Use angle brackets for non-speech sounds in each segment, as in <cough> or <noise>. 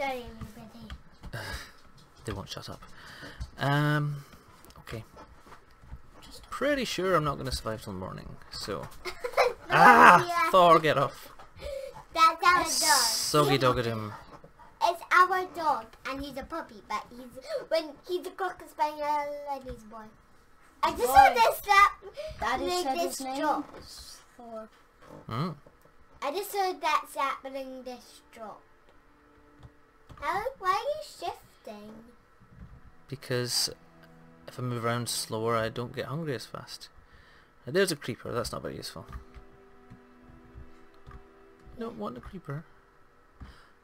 Sorry, <sighs> everybody. They won't shut up. Um, okay. Just Pretty sure I'm not going to survive till morning, so... <laughs> ah! yeah. Thor, get off. That's our dog. Soggy dogged him. It's our dog, and he's a puppy, but he's when he's a cocker spaniel and he's a boy. I just saw this that Daddy make said this name drop. Mm. I just saw that sapling this drop. How? Why are you shifting? Because if I move around slower, I don't get hungry as fast. Now, there's a creeper. That's not very useful. Don't want a creeper.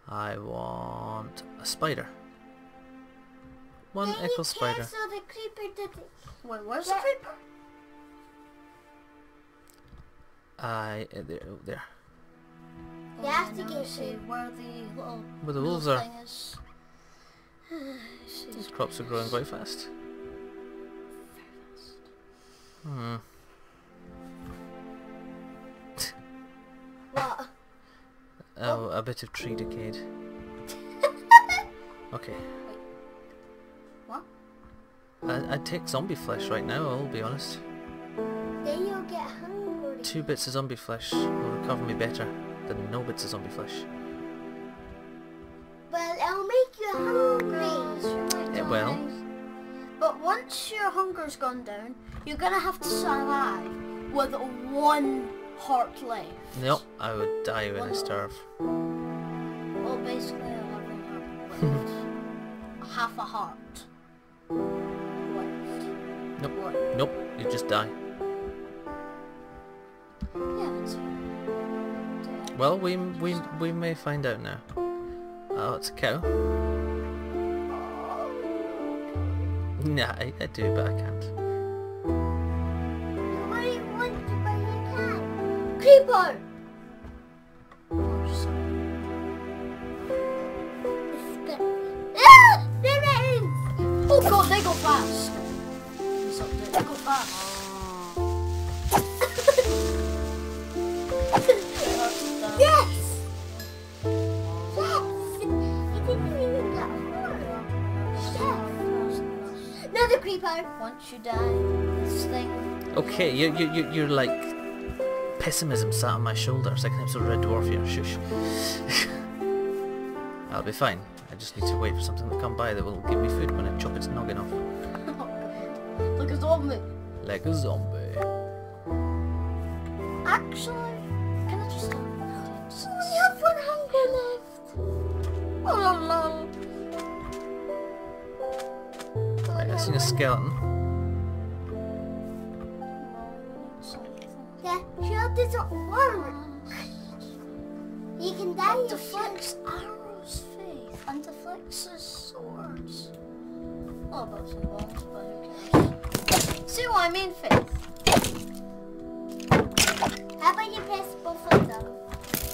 I want a spider. One Can you spider. cancel the creeper doesn't? Wait, where's Yeah. the creeper? I uh, there, oh, there. You have to now get I see to- where the little Where the wolves are. is. <sighs> These crops are growing quite fast. Hmm. What? Oh, a bit of tree decayed. <laughs> Okay. What? I, I'd take zombie flesh right now, I'll be honest. then you'll get hungry. Two bits of zombie flesh will recover me better than no bits of zombie flesh. Well, it'll make you hungry. It will. But once your hunger's gone down, you're gonna have to survive with one heart left. Nope, I would die when I starve. Well, basically, I have one heart left. <laughs> Half a heart. Nope. What? Nope, you just die. Yeah. Well, we we we may find out now. Oh, it's a cow. Nah, I, I do, but I can't. What do you want to buy a cat? Creeper! Creeper. Once you die, this thing. Okay, you you you you're like pessimism sat on my shoulders like an episode of Red Dwarf here. Shush. <laughs> I'll be fine. I just need to wait for something to come by that will give me food when I chop its noggin off. Look at zombie. Like a zombie. Actually, can I just <gasps> We have one hunger left. Oh no. Right, I seen a skeleton. Yeah, shield doesn't work. You can die if Deflects arrows, Faith, and deflects his swords. Oh, about some bombs, but? See what I mean, Faith? How about you press both of them?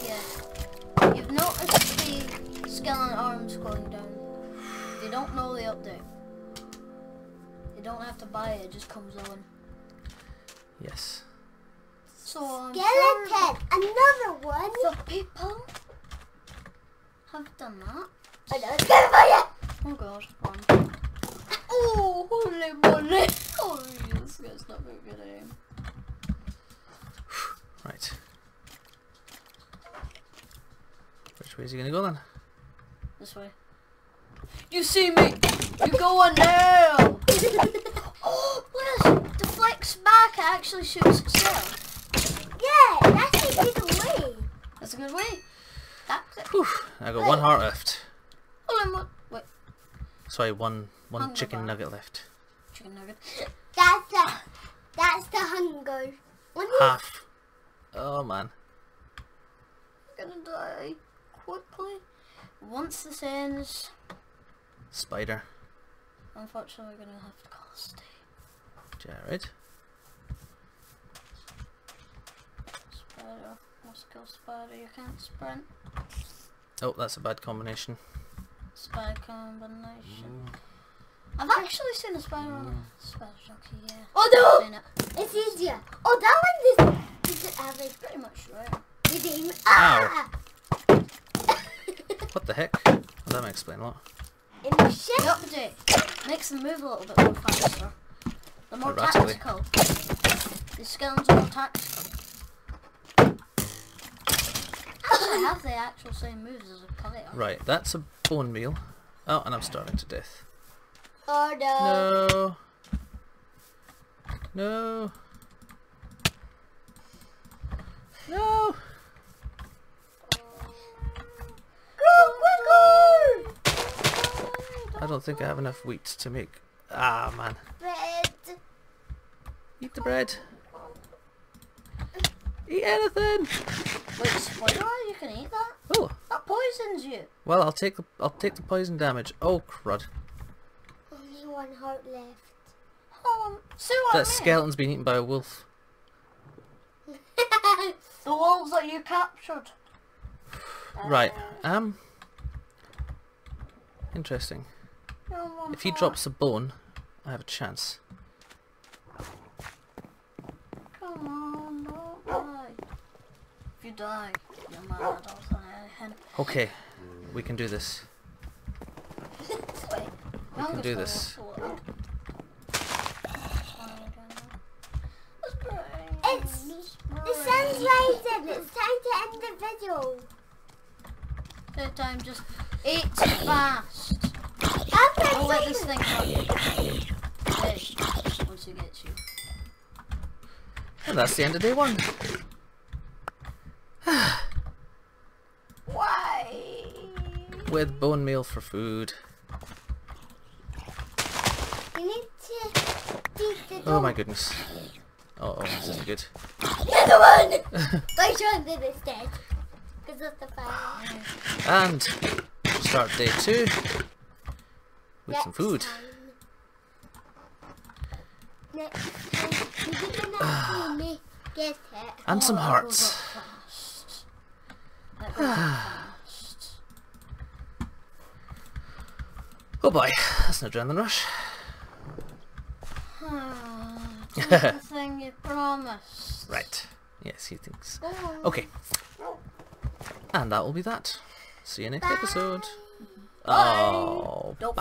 Yeah. You've noticed the skeleton arms going down. They don't know the update. They don't have to buy it, it just comes on. Yes. So I'm Skeleton! Another one! sure the people have done that. Another skeleton! Oh gosh, one. Oh, holy moly! Oh, this guy's not very good at aim. Right. Which way is he gonna go then? This way. You see me! You go on now! <laughs> oh, look! Deflects back, it actually shoots itself. Yeah, that's a good way. That's a good way. That's it. Whew, I got one heart left. Holy mo- Wait, Sorry, one one Hunger chicken bar. nugget left. chicken nugget. That's the, that's the hunger. When you, Half. Oh man. I'm gonna die quickly. Once this ends, Spider. Unfortunately, we're gonna have to call a stay. Jared. Spider. Let's go, spider. You can't sprint. Oh, that's a bad combination. Spider combination. I've actually seen a spider on a spider jockey, yeah. oh no! Seen it. It's easier. Oh, that one is, is it average? Pretty much right. You didn't even, ah! What the heck? I'm that might explain a lot. In the ship. The update makes them move a little bit more faster. They're more Erratically. tactical. The skeletons are more tactical. Actually, have the actual same moves as a player. Right, that's a bone meal. Oh, and I'm starving to death. Oh No. No. No. Go quicker. I don't think I have enough wheat to make. Ah, man. Bread. Eat the bread. Eat anything. Wait, spoiler, you can eat that? Oh, That poisons you. well, I'll take the I'll take the poison damage. Oh crud! Only one heart left. Oh, see what That I mean? skeleton's been eaten by a wolf. <laughs> The wolves that you captured. Right. Um. Interesting. You're one If he heart. drops a bone, I have a chance. Come on, don't die. If you die, you're mad. I'll tell you anything. Okay, we can do this. <laughs> Wait. We can do this. It's the sun's rising. It's time to end the video. Third time, just eat fast. Okay. I'll let this thing happen. Hey, once he gets you. And that's the end of day one. Why? With bone meal for food. You need to beat the Oh my goodness. Uh oh, this isn't good. The other one. My chocolate is dead because of the fire. And start day two with some food. time. Next time, you're gonna see me get it. And some Oh, hearts. goes <sighs> up fast. That goes up fast. Oh boy, that's an adrenaline rush. The thing you promised. Right. Yes, he thinks. Go. Okay. And that will be that. See you next Bye. episode. Bye. Oh. Don't